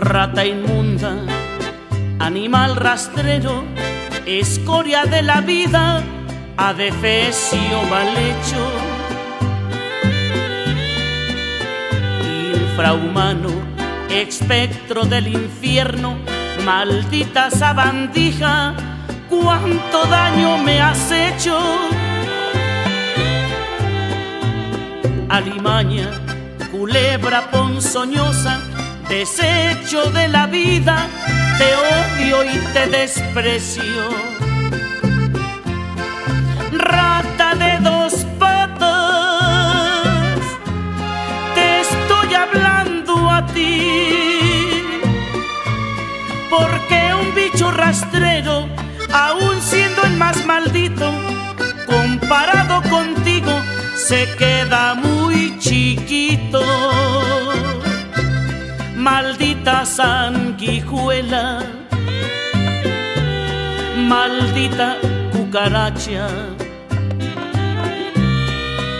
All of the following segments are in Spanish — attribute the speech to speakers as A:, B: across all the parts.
A: rata inmunda, animal rastrero, escoria de la vida, adefesio mal hecho. Infrahumano, espectro del infierno, maldita sabandija, cuánto daño me has hecho. Alimaña, culebra ponzoñosa, desecho de la vida, te odio y te desprecio. Rata de dos patas, te estoy hablando a ti, porque un bicho rastrero, aun siendo el más maldito, comparado contigo, se queda muy chiquito maldita sanguijuela, maldita cucaracha,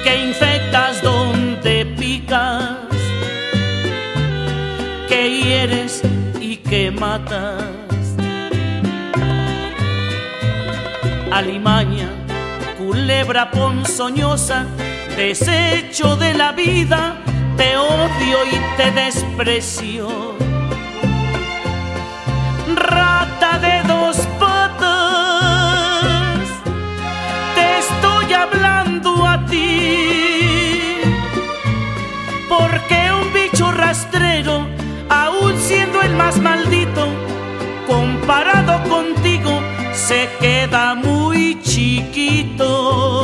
A: que infectas donde picas, que hieres y que matas. Alimaña, culebra ponzoñosa, desecho de la vida, te odio y te desprecio. Rata de dos patas, te estoy hablando a ti. Porque un bicho rastrero, aun siendo el más maldito, comparado contigo, se queda muy chiquito.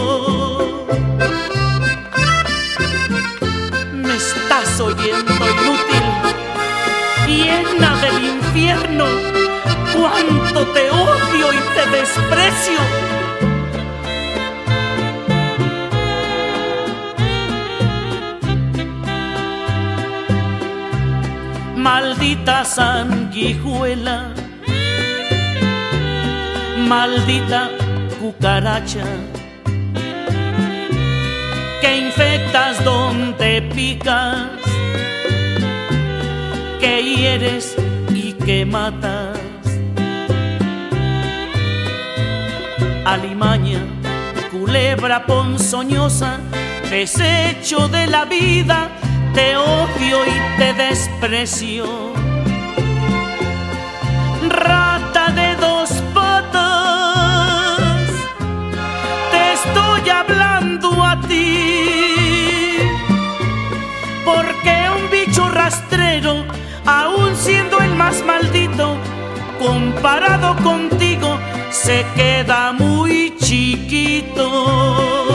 A: Oyendo inútil, llena del infierno, cuánto te odio y te desprecio. Maldita sanguijuela, maldita cucaracha que infectas donde picas, que hieres y que matas. Alimaña, culebra ponzoñosa, desecho de la vida, te odio y te desprecio. Rata de dos patas, te estoy hablando a ti. Porque un bicho rastrero, aun siendo el más maldito, comparado contigo, se queda muy chiquito.